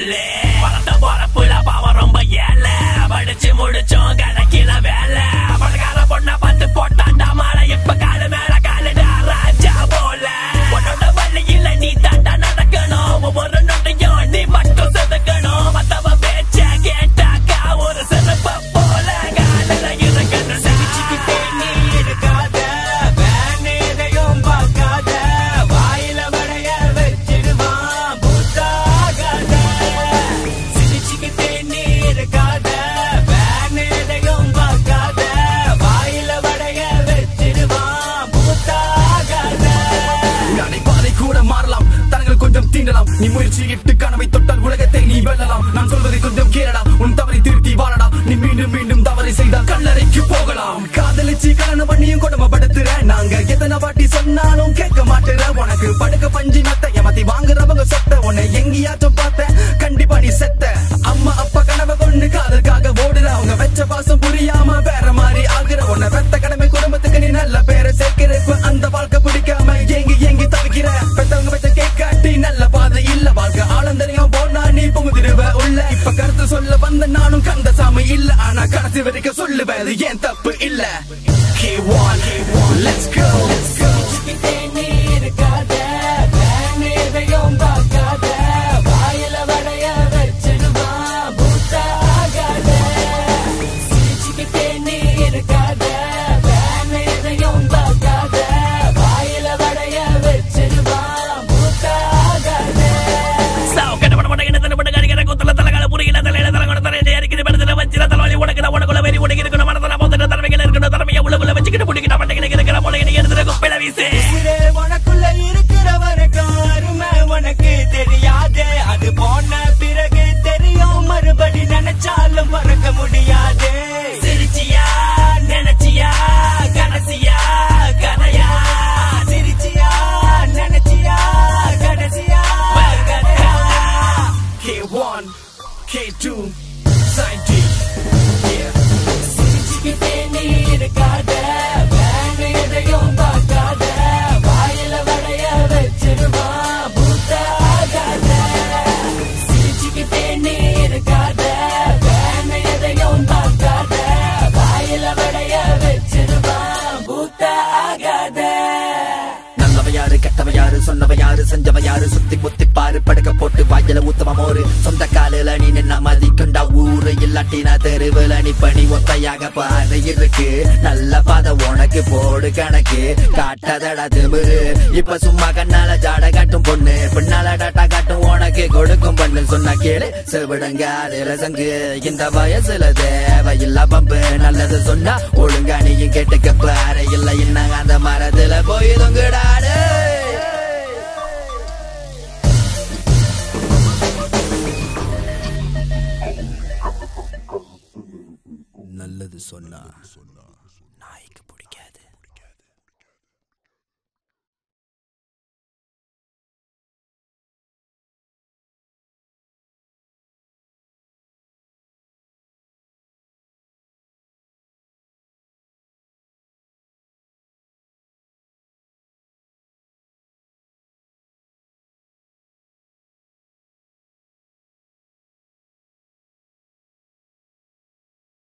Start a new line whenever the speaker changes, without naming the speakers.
சொல்லு பணத்தை போற புல பாவம் ரொம்ப ஏழை படிச்சு முடிச்சோம் கடை நீ முயற்சியிட்டு கனவை தொட்டால் உலகத்தை நீ வெல்லலாம். நான் சொல்வதை கொஞ்சம் கேளடா. உன் தவறை திருத்தி வாழடா. நீ மீண்டும் மீண்டும் தவறை செய்தால் கல்லறைக்கு போகலாம். காதலிச்சு கல்யாணம் பண்ணியும் கொடுமைப்படுத்துற நாங்க. எத்தனை வாட்டி சொன்னாலும் கேட்க மாட்டுற. உனக்கு படுக்க பஞ்சு மத்த ஏமாத்தி வாங்குறவங்க சொத்த. உன்னை எங்கேயாச்சும் பார்த்த கண்டிப்பா நீ செத்த. ஏன் தப்பு இல்ல K1, K1, let's go, K2, side D. Yeah.
சிரிச்சுக்கிட்டே நீ இருக்காத வேன் எதையும் பார்க்காத
சொன்னவ யாரு செஞ்சவ யாரு? சுத்தி முத்தி பாரு படுக்க போட்டு வாயில ஊத்தவ மோரு. சொந்த காலில நீ நின்ன மதிக்கண்டா ஊரு. இல்லாட்டினா தெருவில் நீ பணி ஒத்தையாக பாரு இருக்கு. நல்ல பாத உனக்கு போடு கணக்கு. காட்டாதடா திமிரு. இப்ப சும்மா கண்ணால ஜாட காட்டும் பொண்ணு. பின்னால டாட்டா காட்டும் உனக்கு கொடுக்கும் பண்ணு. சொன்னா கேளு செவிடுங்க அதுல சங்கு. இந்த வயசுல தேவையில்லா பம்பு. நல்லது சொன்னா ஒழுங்கா நீயும் கேட்டுக்க பாரு. இல்ல என்ன அந்த மரத்துல நல்லது சொன்னா